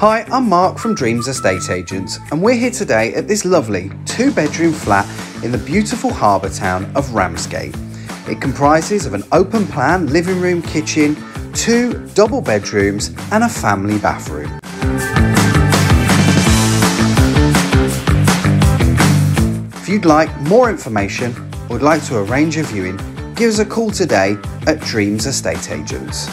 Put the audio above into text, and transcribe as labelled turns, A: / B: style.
A: Hi, I'm Mark from Dreams Estate Agents, and we're here today at this lovely two bedroom flat in the beautiful harbour town of Ramsgate. It comprises of an open plan living room, kitchen, two double bedrooms, and a family bathroom. If you'd like more information or would like to arrange a viewing, give us a call today at Dreams Estate Agents.